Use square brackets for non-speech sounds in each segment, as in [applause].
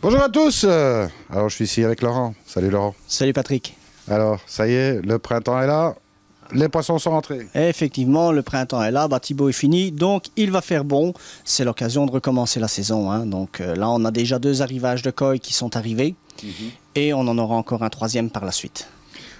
Bonjour à tous. euh, Alors, je suis ici avec Laurent. Salut Laurent. Salut Patrick. Alors, ça y est, le printemps est là. Les poissons sont rentrés. Effectivement, le printemps est là, bah, Thibaut est fini, donc il va faire bon. C'est l'occasion de recommencer la saison. hein. Donc euh, là, on a déjà deux arrivages de koi qui sont arrivés et on en aura encore un troisième par la suite.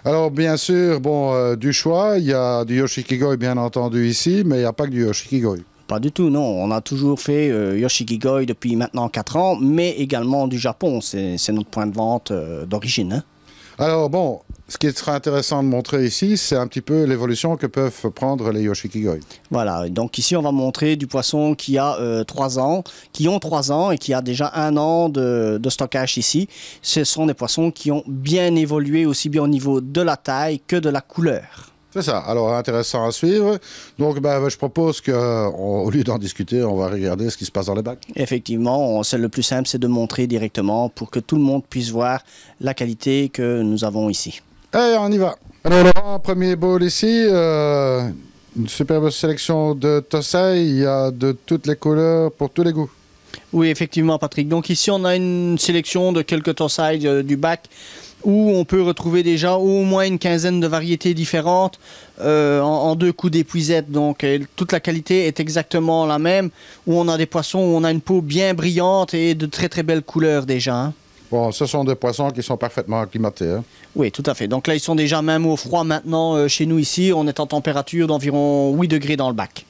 Alors, bien sûr, bon, euh, du choix, il y a du Yoshikigoi, bien entendu, ici, mais il n'y a pas que du Yoshikigoi. Pas du tout, non. On a toujours fait euh, Yoshikigoi depuis maintenant 4 ans, mais également du Japon. C'est notre point de vente euh, d'origine. hein. Alors, bon, ce qui sera intéressant de montrer ici, c'est un petit peu l'évolution que peuvent prendre les Yoshikigoi. Voilà, donc ici on va montrer du poisson qui a 3 ans, qui ont 3 ans et qui a déjà un an de, de stockage ici. Ce sont des poissons qui ont bien évolué aussi bien au niveau de la taille que de la couleur. C'est ça. Alors, intéressant à suivre. Donc, ben, je propose qu'au lieu d'en discuter, on va regarder ce qui se passe dans les bacs. Effectivement, on- c'est le plus simple, c'est de montrer directement pour que tout le monde puisse voir la qualité que nous avons ici. Allez, on y va. Alors, Laurent, premier bowl ici. euh, une superbe sélection de Tosai. Il y a de toutes les couleurs pour tous les goûts. Oui, effectivement, Patrick. Donc ici, on a une sélection de quelques torsades euh, du bac où on peut retrouver déjà au moins une quinzaine de variétés différentes euh, en, en deux coups d'épuisette. Donc euh, toute la qualité est exactement la même, où on a des poissons où on a une peau bien brillante et de très très belles couleurs déjà. hein. Bon, ce sont des poissons qui sont parfaitement acclimatés. hein. Oui, tout à fait. Donc là, ils sont déjà même au froid maintenant euh, chez nous ici. On est en température d'environ 8 degrés dans le bac.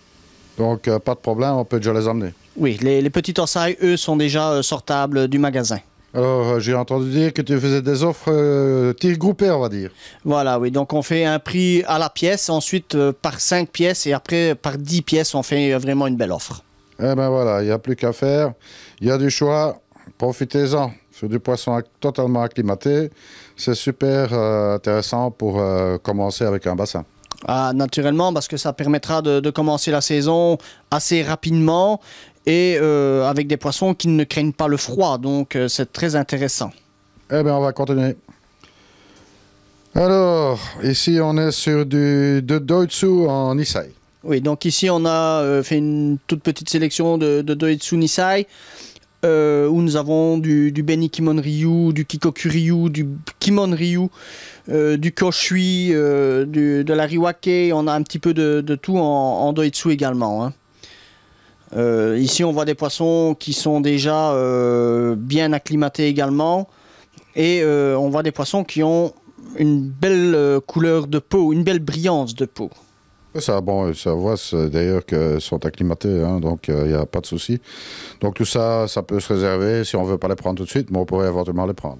Donc, euh, pas de problème, on peut déjà les emmener. Oui, les, les petits torsailles, eux, sont déjà sortables du magasin. Alors, euh, j'ai entendu dire que tu faisais des offres euh, tir groupées, on va dire. Voilà, oui. Donc, on fait un prix à la pièce, ensuite euh, par 5 pièces et après par 10 pièces, on fait euh, vraiment une belle offre. Eh ben voilà, il n'y a plus qu'à faire. Il y a du choix. Profitez-en. C'est du poisson totalement acclimaté. C'est super euh, intéressant pour commencer avec un bassin. Ah, naturellement, parce que ça permettra de, de commencer la saison assez rapidement et euh, avec des poissons qui ne craignent pas le froid. Donc, euh, c'est très intéressant. Eh bien, on va continuer. Alors, ici, on est sur du de Doitsu en Isai. Oui, donc ici on a euh, fait une toute petite sélection de, de Doitsu Nisai euh, où nous avons du, du Beni Kimon Ryu, du Kikoku Ryu, du Kimon Ryu, euh, du Koshui, euh, du- de la Riwake. On a un petit peu de, de tout en, en Doitsu également. hein. Euh, ici on voit des poissons qui sont déjà euh, bien acclimatés également et euh, on voit des poissons qui ont une belle couleur de peau, une belle brillance de peau. Ça, bon, ça voit d'ailleurs qu'ils sont acclimatés, hein, donc il n'y a pas de souci. Donc tout ça, ça peut se réserver si on ne veut pas les prendre tout de suite, mais on pourrait éventuellement les prendre.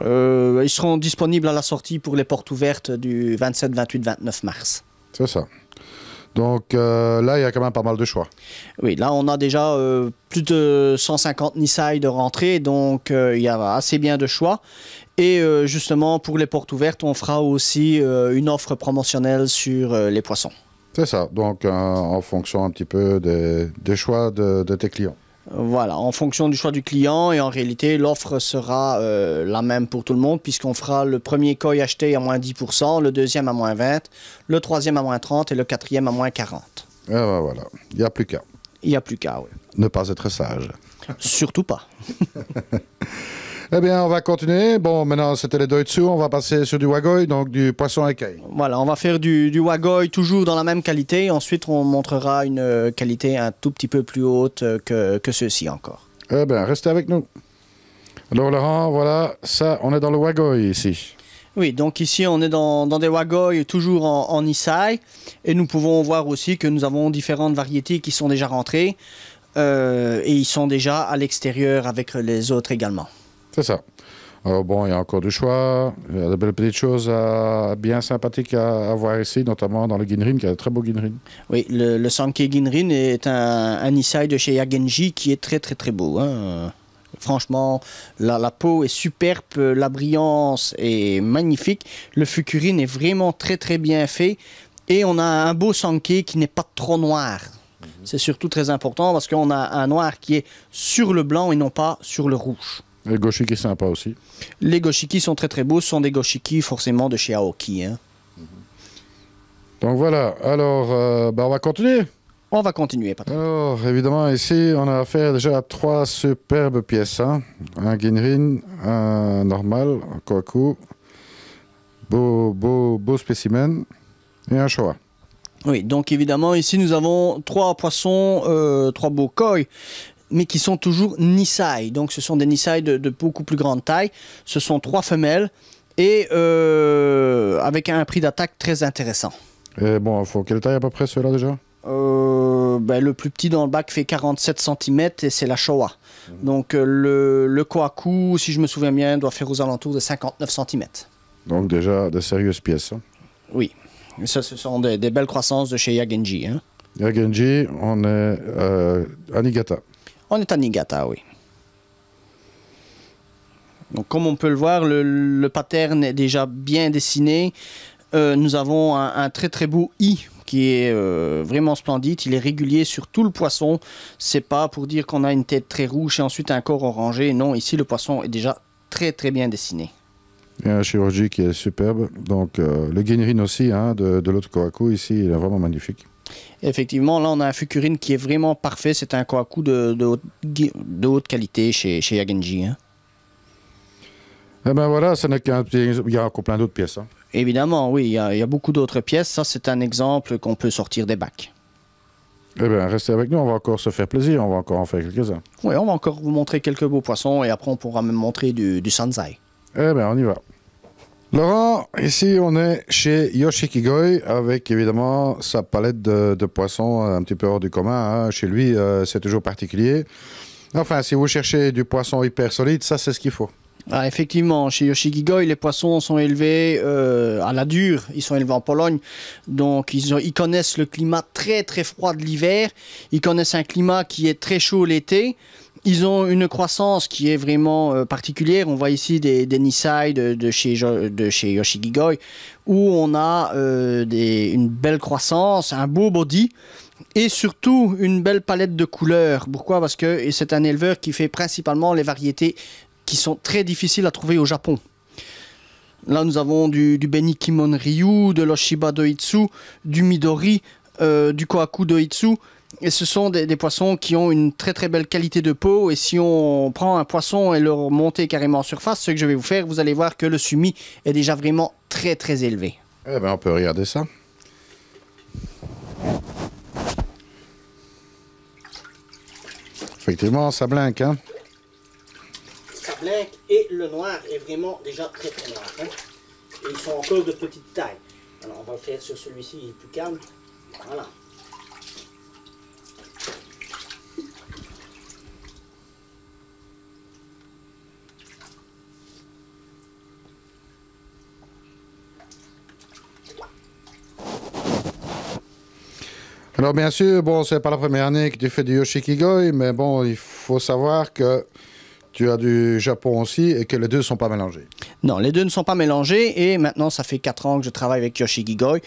Ils seront disponibles à la sortie pour les portes ouvertes du 27, 28, 29 mars. C'est ça. Donc euh, là, il y a quand même pas mal de choix. Oui, là on a déjà euh, plus de 150 Nisai de rentrée, donc euh, il y a assez bien de choix. Et justement, pour les portes ouvertes, on fera aussi une offre promotionnelle sur les poissons. C'est ça. Donc en fonction un petit peu des, des choix de, de tes clients. Voilà, en fonction du choix du client, et en réalité, l'offre sera euh, la même pour tout le monde, puisqu'on fera le premier koi acheté à moins 10%, le deuxième à moins 20%, le troisième à moins 30% et le quatrième à moins 40%. Et ben voilà, il n'y a plus qu'à. Il n'y a plus qu'à, oui. Ne pas être sage. Surtout pas. [laughs] Eh bien, on va continuer. Bon, maintenant, c'était les Doitsu. On va passer sur du Wagoi, donc du poisson écaille. Voilà, on va faire du, du Wagoi toujours dans la même qualité. Ensuite, on montrera une euh, qualité un tout petit peu plus haute euh, que, que ceux-ci encore. Eh bien, restez avec nous. Alors, Laurent, voilà, ça, on est dans le Wagoi ici. Oui, donc ici, on est dans, dans des Wagoi toujours en, en Isai. Et nous pouvons voir aussi que nous avons différentes variétés qui sont déjà rentrées. euh, et ils sont déjà à l'extérieur avec les autres également. C'est ça. Alors, bon, il y a encore du choix. Il y a de belles petites choses à- bien sympathiques à, à voir ici, notamment dans le Ginrin, qui a de très beau Ginrin. Oui, le, le Sankei Ginrin est un, un Isai de chez Yagenji qui est très très très beau. hein. Franchement, la, la peau est superbe, la brillance est magnifique. Le Fukurin est vraiment très très bien fait. Et on a un beau Sankei qui n'est pas trop noir. C'est surtout très important parce qu'on a un noir qui est sur le blanc et non pas sur le rouge. Et le Goshi qui est sympa aussi. Les goshiki sont très très beaux, ce sont des goshiki forcément de chez Aoki. hein. Donc voilà, alors, euh, bah, on va continuer. On va continuer, Patrick. Alors, évidemment, ici, on a affaire déjà à trois superbes pièces. hein. Un Ginrin, un normal, un Kohaku, beau, beau, beau spécimen, et un Showa. Oui, donc évidemment, ici nous avons trois poissons, euh, trois beaux koi, mais qui sont toujours Nisai. Donc ce sont des Nisai de, de beaucoup plus grande taille. Ce sont trois femelles et euh, avec un prix d'attaque très intéressant. Et bon, il faut quelle taille à peu près ceux-là déjà? Euh, ben, le plus petit dans le bac fait 47 cm et c'est la Showa. Donc euh, le, le Kohaku, si je me souviens bien, doit faire aux alentours de 59 cm. Donc déjà de sérieuses pièces. hein. Oui, ça ce sont des, des belles croissances de chez Yagenji. hein. Et à Genji, on est à Niigata. On est à Niigata, oui. Donc, comme on peut le voir, le, le pattern est déjà bien dessiné. Euh, nous avons un, un très très beau i qui est euh, vraiment splendide. Il est régulier sur tout le poisson. C'est pas pour dire qu'on a une tête très rouge et ensuite un corps orangé. Non, ici le poisson est déjà très très bien dessiné. Et un Shiroji qui est superbe. Donc euh, le Ginrin aussi, hein, de, de l'autre Kohaku ici, il est vraiment magnifique. Effectivement, là on a un Fukurine qui est vraiment parfait. C'est un kohaku de, de, haute, de haute qualité chez, chez Yagenji. hein. Et ben voilà, ce n'est qu'un Il y a encore plein d'autres pièces. hein. Évidemment, oui, il y a, il y a beaucoup d'autres pièces. Ça, c'est un exemple qu'on peut sortir des bacs. Eh bien, restez avec nous, on va encore se faire plaisir, on va encore en faire quelques-uns. Oui, on va encore vous montrer quelques beaux poissons et après on pourra même montrer du, du sanzai. Eh bien, on y va. Laurent, ici on est chez Yoshikigoi avec évidemment sa palette de, poissons un petit peu hors du commun. hein. Chez lui, euh, c'est toujours particulier. Enfin, si vous cherchez du poisson hyper solide, ça c'est ce qu'il faut. Ah, effectivement, chez Yoshigigoi, les poissons sont élevés euh, à la dure. Ils sont élevés en Pologne. Donc, ils, ils connaissent le climat très très froid de l'hiver. Ils connaissent un climat qui est très chaud l'été. Ils ont une croissance qui est vraiment euh, particulière. On voit ici des, des Nisai de, chez, de Yoshigigoi où on a euh, une belle croissance, un beau body et surtout une belle palette de couleurs. Pourquoi? Parce que c'est un éleveur qui fait principalement les variétés qui sont très difficiles à trouver au Japon. Là, nous avons du, du Benikimon Ryu, de l'Oshiba Doitsu, du Midori, euh, du Kohaku Doitsu. Et ce sont des, des poissons qui ont une très très belle qualité de peau. Et si on prend un poisson et le remonter carrément en surface, ce que je vais vous faire, vous allez voir que le sumi est déjà vraiment très très élevé. Eh bien, on peut regarder ça. Effectivement, ça blinque, hein. Ça blinque et le noir est vraiment déjà très très noir. hein. Et ils sont encore de petite taille. Alors on va le faire sur celui-ci, il est plus calme. Voilà. Alors bien sûr, bon, c'est pas la première année que tu fais du Yoshikigoi, mais bon, il faut savoir que tu as du Japon aussi et que les deux ne sont pas mélangés. Non, les deux ne sont pas mélangés et maintenant ça fait 4 ans que je travaille avec Yoshigigoi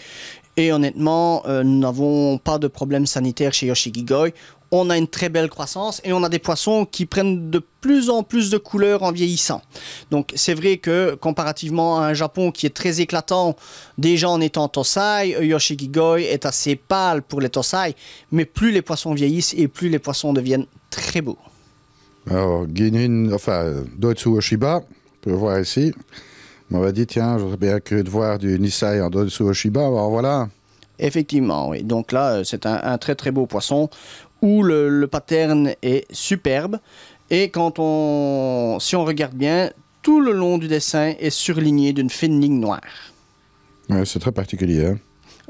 et honnêtement, euh, nous n'avons pas de problème sanitaire chez Yoshigigoi. On a une très belle croissance et on a des poissons qui prennent de plus en plus de couleurs en vieillissant. Donc c'est vrai que comparativement à un Japon qui est très éclatant, déjà en étant Tosai, Yoshigigoi est assez pâle pour les Tosai, mais plus les poissons vieillissent et plus les poissons deviennent très beaux. Alors, Ginrin, enfin, Doitsu Oshiba, on peut le voir ici. On m'avait dit, tiens, j'aurais bien cru de voir du Nisai en Doitsu Oshiba. Alors voilà, Effectivement, oui. Donc là, euh, c'est un, un très très beau poisson où le, le pattern est superbe. Et quand on, si on regarde bien, tout le long du dessin est surligné d'une fine ligne noire. Ouais, c'est très particulier. hein.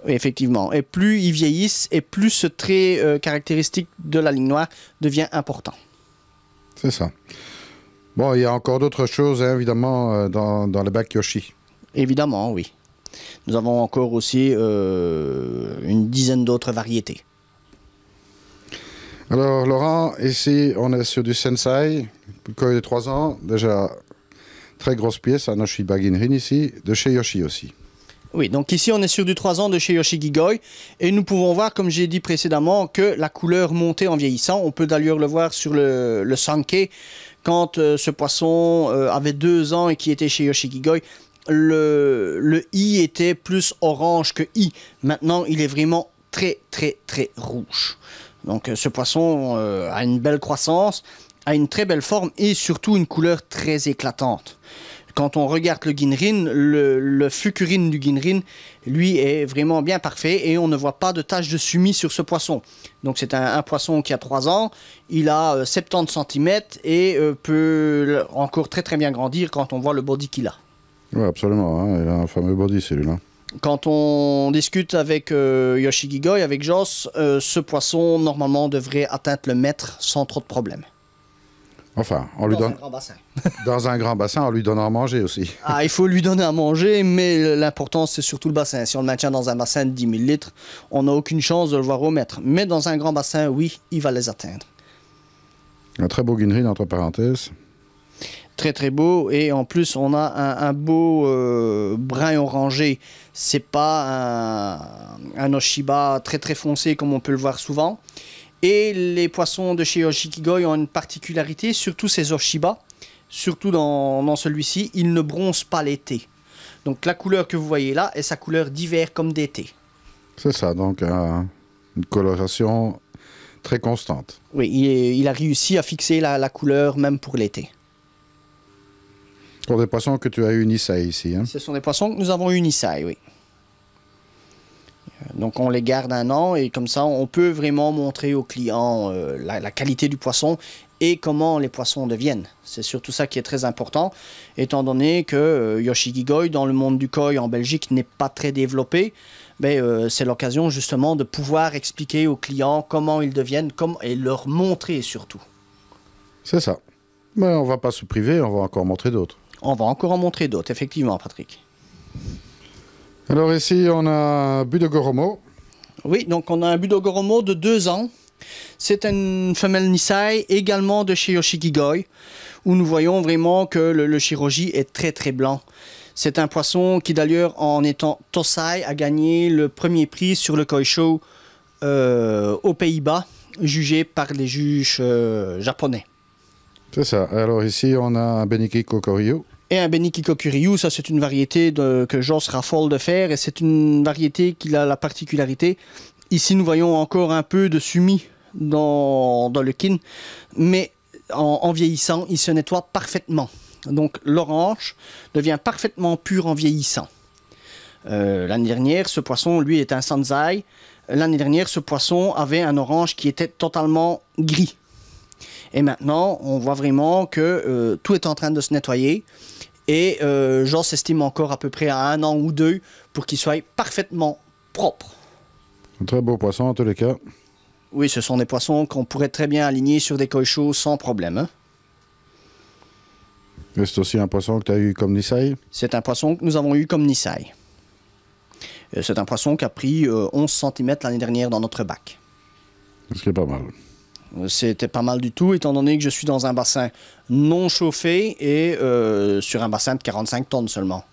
Oui, effectivement. Et plus ils vieillissent, et plus ce trait euh, caractéristique de la ligne noire devient important. C'est ça. Bon, il y a encore d'autres choses, hein, évidemment, euh, dans, dans le bac Yoshi. Évidemment, oui. Nous avons encore aussi euh, une dizaine d'autres variétés. Alors, Laurent, ici, on est sur du Sensei, koi de 3 ans, déjà très grosse pièce, un Oshiba Ginrin ici, de chez Yoshi aussi. Oui, donc ici on est sur du 3 ans de chez Yoshigigoi et nous pouvons voir, comme j'ai dit précédemment, que la couleur montait en vieillissant. On peut d'ailleurs le voir sur le, le Sankei. Quand euh, ce poisson euh, avait 2 ans et qui était chez Yoshigigoi, le, le i était plus orange que i. Maintenant, il est vraiment très très très rouge. Donc euh, ce poisson euh, a une belle croissance, a une très belle forme et surtout une couleur très éclatante. Quand on regarde le Ginrin, le, le du Ginrin, lui, est vraiment bien parfait et on ne voit pas de taches de sumi sur ce poisson. Donc c'est un, poisson qui a 3 ans, il a euh, 70 cm et euh, peut encore très très bien grandir quand on voit le body qu'il a. Oui, absolument. hein, Il a un fameux body, celui-là. Quand on discute avec euh, Yoshigi Goi, avec Joss, euh, ce poisson normalement devrait atteindre le mètre sans trop de problèmes. Enfin, on lui Dans un donne, grand bassin. [laughs] dans un grand bassin, on lui donnera à manger aussi. Ah, il faut lui donner à manger, mais l'important c'est surtout le bassin. Si on le maintient dans un bassin de 10 000 litres, on n'a aucune chance de le voir au mètre. Mais dans un grand bassin, oui, il va les atteindre. Un très beau guinery, entre parenthèses. Très très beau, et en plus on a un, un beau euh, brun orangé. C'est pas un, un Oshiba très très foncé comme on peut le voir souvent. Et les poissons de chez Yoshikigoi ont une particularité, surtout ces Oshiba, surtout dans, dans celui-ci, ils ne bronzent pas l'été. Donc la couleur que vous voyez là est sa couleur d'hiver comme d'été. C'est ça, donc un- une coloration très constante. Oui, il, est- il a réussi à fixer la, la couleur même pour l'été. Pour des poissons que tu as eu Nisei ici. Hein. Ce sont des poissons que nous avons unisai, oui. Euh, Donc on les garde un an et comme ça on peut vraiment montrer aux clients euh, la, la qualité du poisson et comment les poissons deviennent. C'est surtout ça qui est très important, étant donné que euh, Yoshigi Goi, dans le monde du koi en Belgique, n'est pas très développé. Ben, euh, c'est l'occasion justement de pouvoir expliquer aux clients comment ils deviennent et leur montrer surtout. C'est ça. Mais on va pas se priver, on va encore montrer d'autres. On va encore en montrer d'autres, effectivement, Patrick. Alors ici, on a un but de Goromo. Oui, donc on a un Budogoromo de 2 ans. C'est une femelle Nisai, également de chez Yoshiki Goi, où nous voyons vraiment que le, le Shiroji est très très blanc. C'est un poisson qui d'ailleurs, en étant Tosai, a gagné le premier prix sur le Koi Show euh, aux Pays-Bas, jugé par les juges euh, japonais. C'est ça. Alors ici, on a un Beniki Kokoryu. Et un Beniki Kokuryu, ça c'est une variété que Joss raffole de faire et c'est une variété qui a la particularité. Ici nous voyons encore un peu de sumi dans, le kin, mais en, en vieillissant il se nettoie parfaitement. Donc l'orange devient parfaitement pur en vieillissant. Euh, L'année dernière, ce poisson, lui, est un sanzai. L'année dernière, ce poisson avait un orange qui était totalement gris. Et maintenant, on voit vraiment que euh, tout est en train de se nettoyer. Et euh, Joss estime encore à peu près à un an ou deux pour qu'il soit parfaitement propre. Un très beau poisson en tous les cas. Oui, ce sont des poissons qu'on pourrait très bien aligner sur des chauds sans problème. hein. Et C'est aussi un poisson que tu as eu comme Nisei. C'est un poisson que nous avons eu comme Nisai. Euh, C'est un poisson qui a pris euh, 11 cm l'année dernière dans notre bac. Ce qui est pas mal. C'était pas mal du tout, étant donné que je suis dans un bassin non chauffé et euh, sur un bassin de 45 tonnes seulement.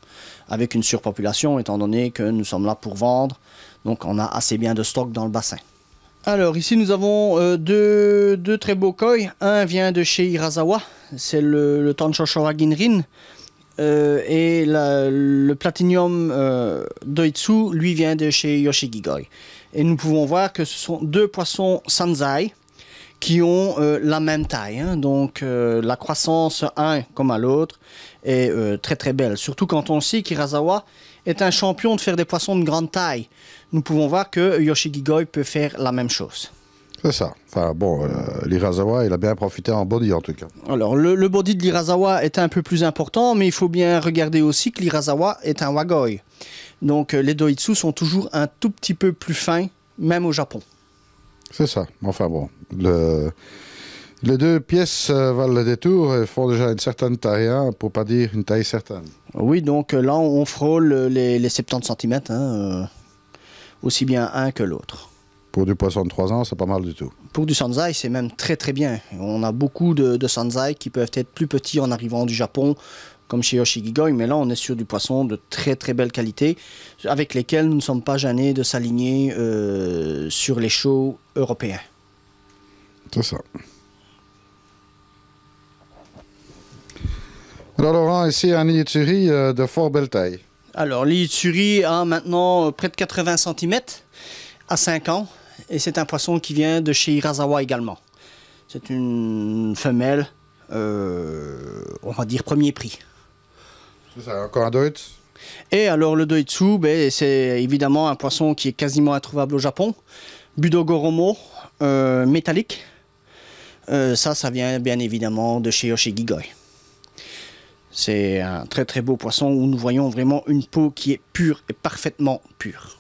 Avec une surpopulation, étant donné que nous sommes là pour vendre. Donc on a assez bien de stock dans le bassin. Alors ici nous avons euh, deux, deux très beaux koi. Un vient de chez Hirazawa, c'est le, le Tanshoshowa Ginrin. Euh, et le Platinum euh, Doitsu, lui, vient de chez Yoshigi Goi. Et nous pouvons voir que ce sont deux poissons Sanzai qui ont euh, la même taille. hein. Donc euh, la croissance, un comme à l'autre, est euh, très très belle. Surtout quand on sait qu'Hirazawa est un champion de faire des poissons de grande taille. Nous pouvons voir que Yoshigi Goi peut faire la même chose. C'est ça. Enfin bon, euh, l'Irazawa, il a bien profité en body en tout cas. Alors, le, le body de l'Irazawa est un peu plus important, mais il faut bien regarder aussi que l'Irazawa est un Wagoi. Donc, les Doitsu sont toujours un tout petit peu plus fins, même au Japon. C'est ça. Enfin bon, le- les deux pièces euh, valent le détour et font déjà une certaine taille, hein, pour pas dire une taille certaine. Oui, donc euh, là, on frôle les, les 70 cm, aussi bien un que l'autre. Pour du poisson de 3 ans, c'est pas mal du tout. Pour du sanzai, c'est même très très bien. On a beaucoup de, de sanzai qui peuvent être plus petits en arrivant du Japon, comme chez Yoshigigoi, mais là on est sur du poisson de très très belle qualité, avec lesquels nous ne sommes pas gênés de s'aligner euh, sur les shows européens. C'est ça. Alors Laurent, ici un euh, de fort belle taille. Alors a maintenant euh, près de 80 cm, à 5 ans. Et c'est un poisson qui vient de chez Irazawa également. C'est une femelle, euh, on va dire premier prix. C'est ça, encore un Deutz? Et alors le Doitsu, ben, c'est évidemment un poisson qui est quasiment introuvable au Japon. Budogoromo, euh, métallique. Euh, ça, ça vient bien évidemment de chez Yoshigigoi. C'est un très très beau poisson où nous voyons vraiment une peau qui est pure et parfaitement pure.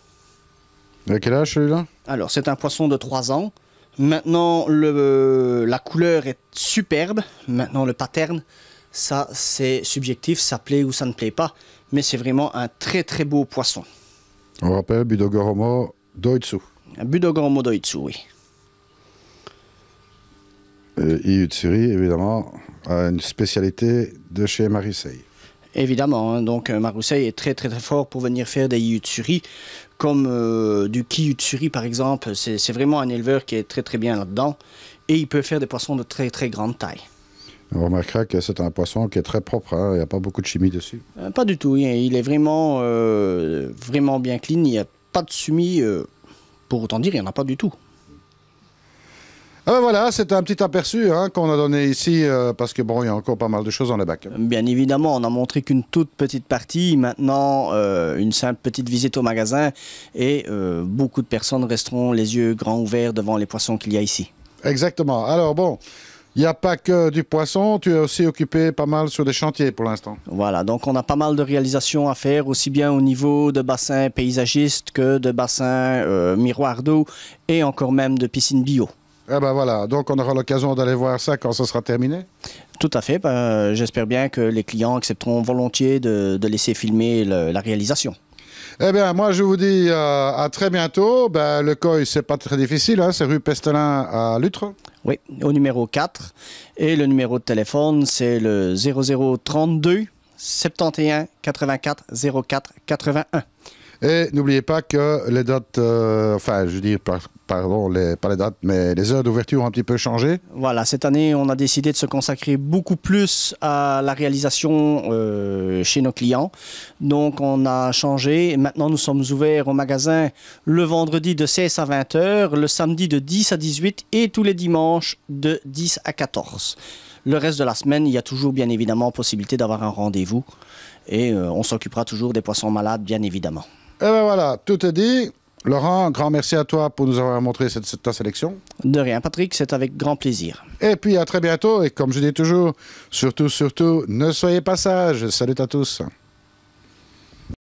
À quel âge celui-là? Alors, c'est un poisson de 3 ans. Maintenant, le, la couleur est superbe. Maintenant, le pattern, ça, c'est subjectif. Ça plaît ou ça ne plaît pas. Mais c'est vraiment un très, très beau poisson. On rappelle Budogoromo Doitsu. Un Budogoromo Doitsu, oui. Et Iyutsuri, évidemment, a une spécialité de chez Marseille. Évidemment, hein. donc euh, Marusei est très très très fort pour venir faire des Yutsuri, comme euh, du Kiyutsuri par exemple. C'est vraiment un éleveur qui est très très bien là-dedans et il peut faire des poissons de très très grande taille. On remarquera que c'est un poisson qui est très propre, hein, il n'y a pas beaucoup de chimie dessus. Euh, pas du tout, il est vraiment, euh, vraiment bien clean, il n'y a pas de sumi, euh, pour autant dire, il n'y en a pas du tout. Ah ben voilà, c'est un petit aperçu hein, qu'on a donné ici, euh, parce que bon, il y a encore pas mal de choses dans les bacs. Bien évidemment, on a montré qu'une toute petite partie, maintenant euh, une simple petite visite au magasin et euh, beaucoup de personnes resteront les yeux grands ouverts devant les poissons qu'il y a ici. Exactement. Alors bon, il n'y a pas que du poisson, tu es aussi occupé pas mal sur des chantiers pour l'instant. Voilà, donc on a pas mal de réalisations à faire, aussi bien au niveau de bassins paysagistes que de bassins euh, miroirs d'eau et encore même de piscines bio. Eh ben voilà, donc on aura l'occasion d'aller voir ça quand ce sera terminé. Tout à fait, ben, j'espère bien que les clients accepteront volontiers de, de laisser filmer le- la réalisation. Eh bien, moi, je vous dis euh, à très bientôt. Ben, le COI, c'est pas très difficile, hein, c'est rue Pestelin à Lutre. Oui, au numéro 4. Et le numéro de téléphone, c'est le 0032 71 84 04 81. Et n'oubliez pas que les dates, euh, enfin, je veux dire, par- pardon, pas les dates, mais les heures d'ouverture ont un petit peu changé. Voilà, cette année, on a décidé de se consacrer beaucoup plus à la réalisation euh, chez nos clients. Donc, on a changé. Maintenant, nous sommes ouverts au magasin le vendredi de 16 à 20 heures, le samedi de 10 à 18 et tous les dimanches de 10 à 14. Le reste de la semaine, il y a toujours, bien évidemment, possibilité d'avoir un rendez-vous. Et euh, on s'occupera toujours des poissons malades, bien évidemment. Et ben voilà, tout est dit. Laurent, grand merci à toi pour nous avoir montré cette, cette- ta sélection. De rien, Patrick, c'est avec grand plaisir. Et puis à très bientôt. Et comme je dis toujours, surtout, surtout, ne soyez pas sages. Salut à tous.